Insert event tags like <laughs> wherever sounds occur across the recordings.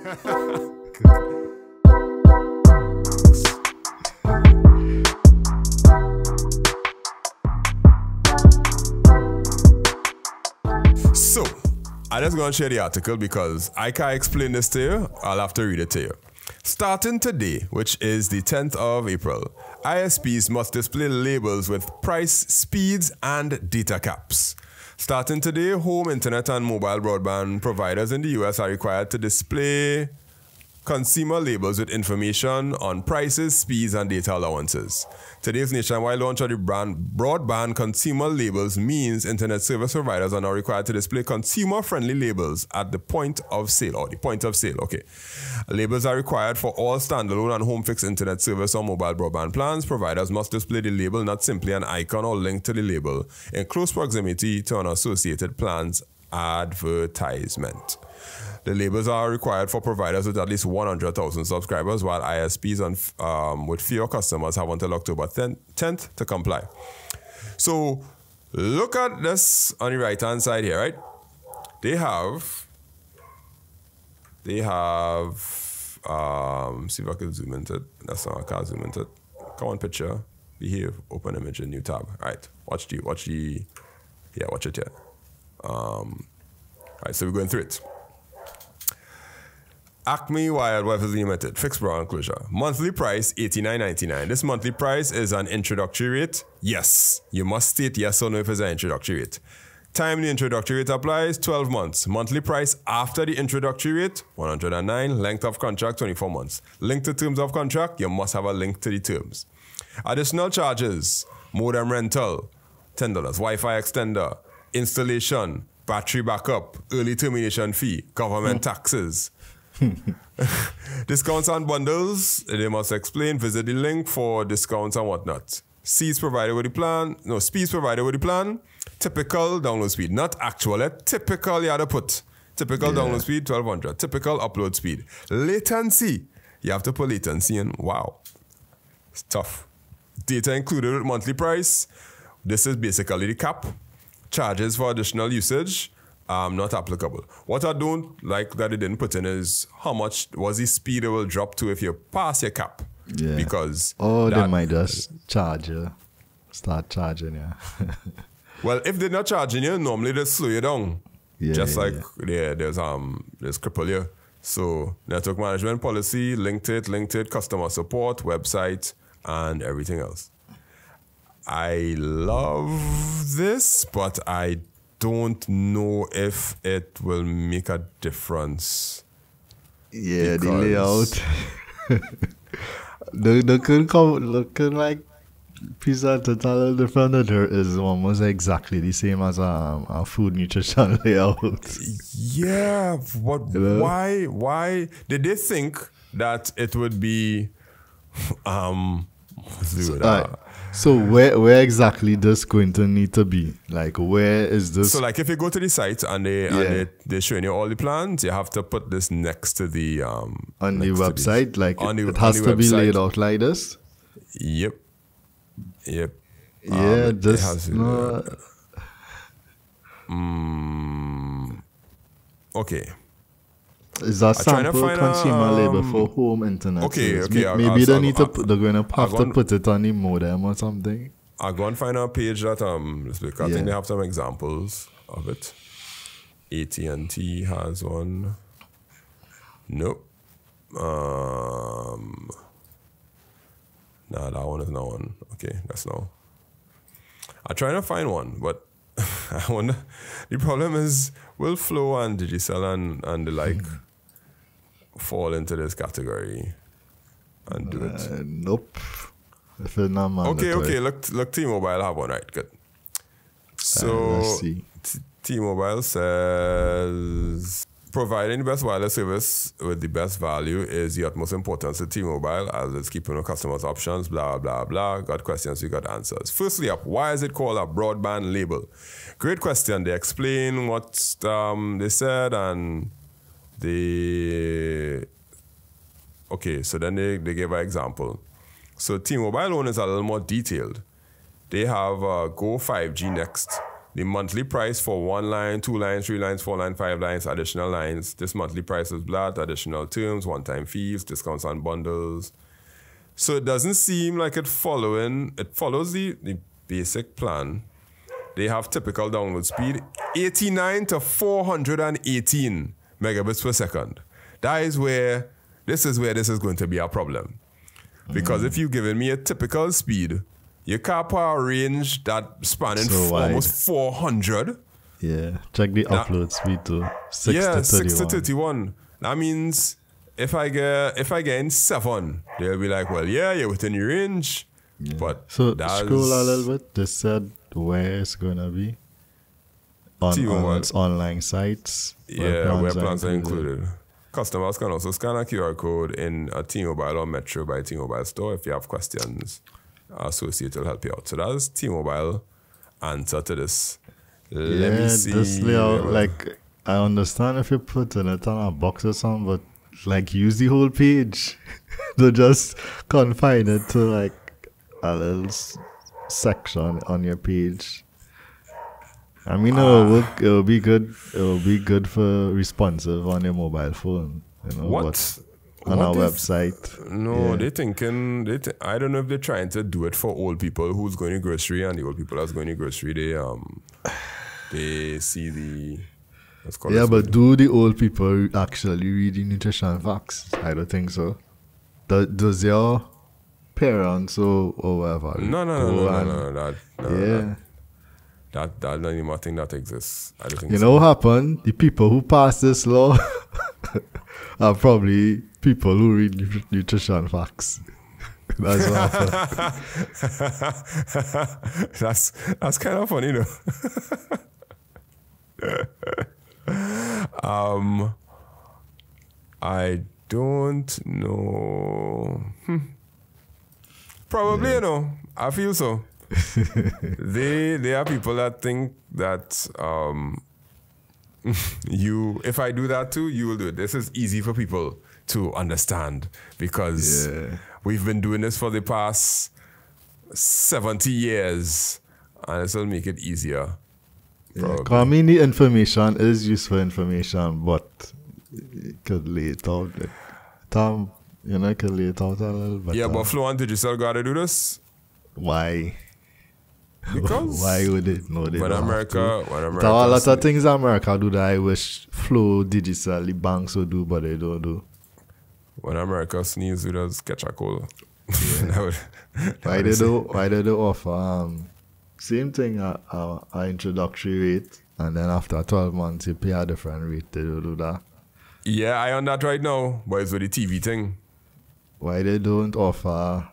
<laughs> so, I just going to share the article because I can't explain this to you. I'll have to read it to you. Starting today, which is the 10th of April, ISPs must display labels with price, speeds, and data caps. Starting today, home internet and mobile broadband providers in the US are required to display consumer labels with information on prices, speeds, and data allowances. Today's nationwide launch of the brand broadband consumer labels means internet service providers are now required to display consumer-friendly labels at the point of sale or the point of sale. Okay, labels are required for all standalone and home fixed internet service or mobile broadband plans. Providers must display the label, not simply an icon or link to the label, in close proximity to an associated plan's advertisement. The labels are required for providers with at least 100,000 subscribers, while ISPs on, um, with fewer customers have until October 10th to comply. So look at this on the right hand side here, right? They have, they have, um, see if I can zoom into it. That's not, I can't zoom into it. Come on, picture, behave, open image, in new tab. All right, watch the, watch the, yeah, watch it here. Um, all right, so we're going through it. Acme Wi-Fi Limited, fixed broadband disclosure. Monthly price $89.99. This monthly price is an introductory rate. Yes, you must state yes or no if it's an introductory rate. Time the introductory rate applies 12 months. Monthly price after the introductory rate 109. Length of contract 24 months. Link to terms of contract, you must have a link to the terms. Additional charges: modem rental, $10. Wi-Fi extender, installation, battery backup, early termination fee, government hmm. taxes. <laughs> discounts on bundles, they must explain. Visit the link for discounts and whatnot. Seeds provided with the plan, no, speeds provided with the plan. Typical download speed, not actual, eh? typical you had to put. Typical yeah. download speed, 1200. Typical upload speed. Latency, you have to put latency in. Wow. It's tough. Data included with monthly price. This is basically the cap. Charges for additional usage um, not applicable. What I don't like that they didn't put in is how much was the speed it will drop to if you pass your cap. Yeah. Because oh, they might just charge you, start charging you. <laughs> well, if they're not charging you, normally they slow you down. Yeah, just yeah, like yeah. there's um there's cripple you. So network management policy, linked it, linked it, customer support, website, and everything else. I love this, but I don't know if it will make a difference. Yeah, the layout. <laughs> the the could come the could like present a total different there is almost exactly the same as a, a food nutrition <laughs> layout. Yeah, know? why why did they think that it would be <laughs> um so, uh, so where where exactly this going to need to be? Like where is this? So like if you go to the site and they yeah. and they they're showing you all the plans, you have to put this next to the um on the website. The, like on the, it has to website. be laid out like this. Yep. Yep. Yeah, um, this has, no. Mm, okay. Is that sample consumer um, label for home internet? Okay, okay. Maybe, maybe they need to. Put, they're going to have to put it on the modem or something. I'll go and find a page that um. I yeah. think they have some examples of it. AT and T has one. Nope. Um. Nah, that one is no one. Okay, that's no. I'm trying to find one, but <laughs> I wonder. The problem is, will Flow and Digicel and, and the like <laughs> fall into this category and do it? Uh, nope. If it's not Okay, okay. Look, look. T-Mobile have one, right? Good. So, uh, T-Mobile says providing the best wireless service with the best value is the utmost importance to T-Mobile as it's keeping the customers' options, blah, blah, blah. Got questions, we got answers. Firstly up, why is it called a broadband label? Great question. They explain what um, they said and they... Okay, so then they, they gave an example. So T-Mobile one is a little more detailed. They have uh, Go 5G Next the monthly price for one line, two lines, three lines, four lines, five lines, additional lines. This monthly price is blah, additional terms, one-time fees, discounts on bundles. So it doesn't seem like it following. It follows the, the basic plan. They have typical download speed 89 to 418 megabits per second. That is where this is where this is going to be a problem. Because if you've given me a typical speed, your car power range that spanning So almost 400. Yeah. Check the Now- upload speed too. Six yeah, to six to 31. That means if I get if I get in seven, they'll be like, "Well, yeah, you're within your range." But So scroll a little bit. They said where it's gonna be. On, on its online sites. where Yeah, where plans are included. Customers can also scan a QR code in a T-Mobile or Metro by T-Mobile store if you have questions. Associate will help you out. So that's T-Mobile answer to this. Let yeah, me see. this layout, like I understand if you put putting it on a box or something, but like use the whole page. <laughs> Don't just confine it to like a little section on your page. I mean, Ah. it'll work. It'll be good. It'll be good for responsive on your mobile phone. You know, what? on What our if- website. No, yeah. they thinking. They th- I don't know if they're trying to do it for old people who's going to grocery, and the old people that's going to grocery, they um, they see the. Yeah, but do the old people actually read the nutrition facts? I don't think so. Do, does your parents or, or whatever? no, no, no, no, no, and- no, that, no, Yeah. that, that, that not even a thing that exists. I don't think You so. know what happened? The people who passed this law <laughs> are probably people who read nutrition facts. <laughs> That's what happened. <laughs> that's that's kind of funny, though. um, I don't know. Hmm. Probably, you know. I feel so. <laughs> they they are people that think that um <laughs> you if I do that too, you will do it. This is easy for people to understand because Yeah. we've been doing this for the past 70 years and this will make it easier. Yeah, I information is useful information, but it could lay it out. Like, Tom, you know, it could lay it out a little bit. Yeah, but Flow and Digicel gotta do this why? <laughs> because Why would it? No, they when America, when There are a lot of things America do that I wish Flow Digicel banks would do, but they don't do. when America sneezes, we just catch a cold. <laughs> That would- Why they do? Why they do offer um, same thing? A, a, a introductory rate, and then after twelve months you pay a different rate. They do do that. Yeah, I on that right now, but it's with the TV thing. Why they don't offer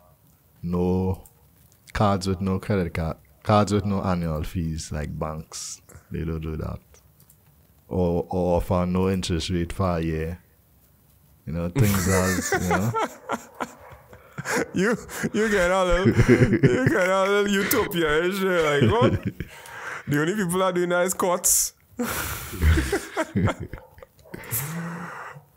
no cards with no credit card, cards with no annual fees like banks? They don't do that. Or, or offer no interest rate for a year. You know, things <laughs> as, you know. You you get a little you get a little utopia and shit. Like what? The only people that do nice courts. courts <laughs>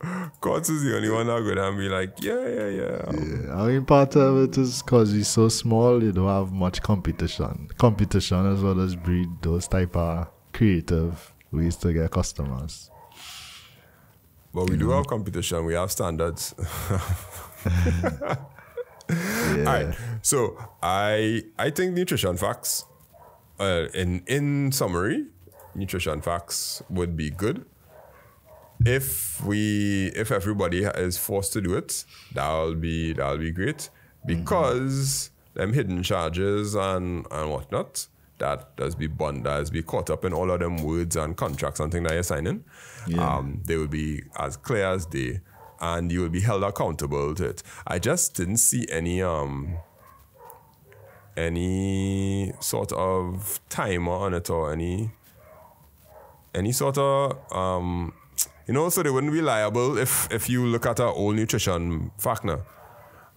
is the only one that and be like, yeah, yeah, yeah. Yeah, I mean, part of it is because it's so small, you don't have much competition. Competition as well as breed those type of creative ways to get customers. But we do have competition. We have standards. <laughs> Yeah. All right. So I I think nutrition facts, uh, in in summary, nutrition facts would be good. If we if everybody is forced to do it, that'll be that'll be great because them hidden charges and and whatnot that does be bond does be caught up in all of them words and contracts and things that you're signing. Yeah. Um, they will be as clear as day, and you will be held accountable to it. I just didn't see any um any sort of timer on it or any any sort of um you know so they wouldn't be liable if if you look at our old nutrition fact now.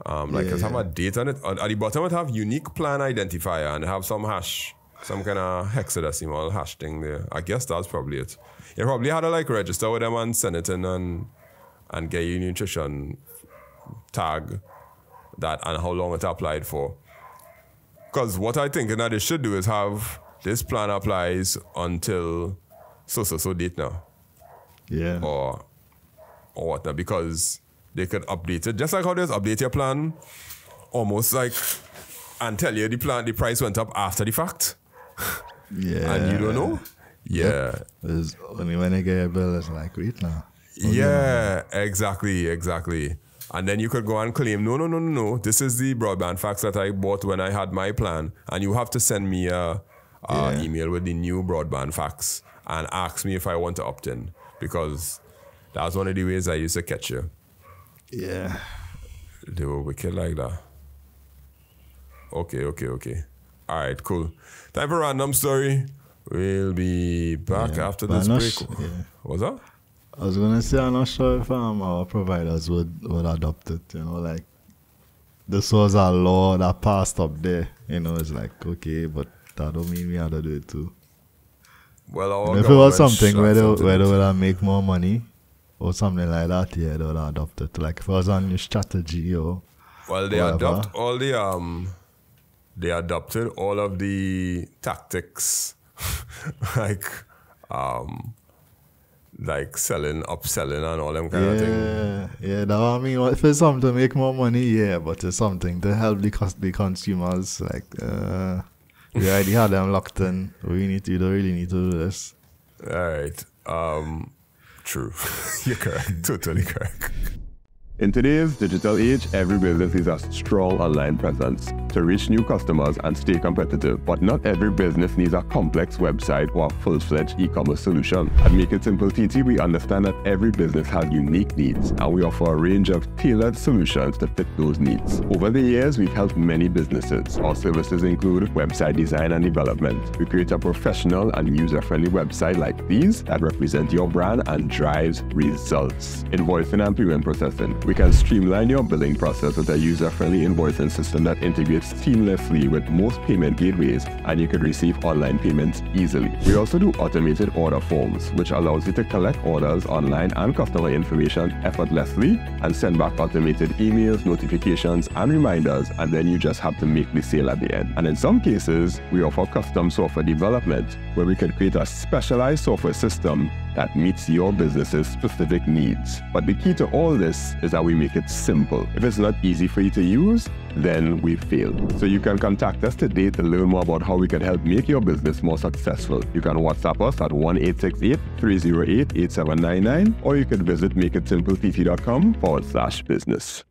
Um, like Yeah, it's have a date on it. At at the bottom it have unique plan identifier and have some hash, some kind of hexadecimal hash thing there. I guess that's probably it. You probably had to like register with them and send it in and and get your nutrition tag that and how long it applied for. Because what I think that they should do is have this plan applies until so so so date now Yeah. or or whatnot because they could update it. Just like how they update your plan almost like and tell you the plan the price went up after the fact. <laughs> Yeah. and you don't know? Yeah. It's only when they get a bill, it's like, wait now. yeah exactly exactly. And then you could go and claim no no no no no. This is the broadband facts that i bought when i had my plan. And you have to send me a, a Yeah. email with the new broadband facts and ask me if i want to opt in because that was one of the ways i used to catch you Yeah. They were wicked like that. Okay, okay, okay. All right, cool. Time for random story. We'll be back Yeah, after this break. su- yeah. What's that? I was gonna say I'm not sure if um, our providers would, would adopt it, you know, like this was a law that passed up there, you know, it's like okay, but that don't mean we have to do it too. Well, if it was something where they, where they would have make more money or something like that, yeah, they would adopt it. Like if it was a new strategy or Well, they whatever. adopt all the um, they adopted all of the tactics, <laughs> like um, like selling, upselling, and all them kind of thing. yeah, yeah. That I mean, if it's something to make more money, yeah, but it's something to help the the consumers. Like, uh, we already had them locked in. We need to, don't really need to do this. All right. Um, true. <laughs> You're correct. Totally correct. In today's digital age, every business needs a strong online presence to reach new customers and stay competitive. But not every business needs a complex website or a full-fledged e-commerce solution. At Make It Simple TT, we understand that every business has unique needs, and we offer a range of tailored solutions to fit those needs. Over the years, we've helped many businesses. Our services include website design and development. We create a professional and user-friendly website like these that represent your brand and drives results. Invoicing and payment processing. We can streamline your billing process with a user-friendly invoicing system that integrates seamlessly with most payment gateways and you can receive online payments easily. We also do automated order forms, which allows you to collect orders online and customer information effortlessly and send back automated emails, notifications, and reminders, and then you just have to make the sale at the end. And in some cases, we offer custom software development where we can create a specialized software system that meets your business's specific needs. But the key to all this is that we make it simple. If it's not easy for you to use, then we failed. So you can contact us today to learn more about how we can help make your business more successful. You can WhatsApp us at 1 308 8799 or you can visit makeitsimplett.com forward slash business.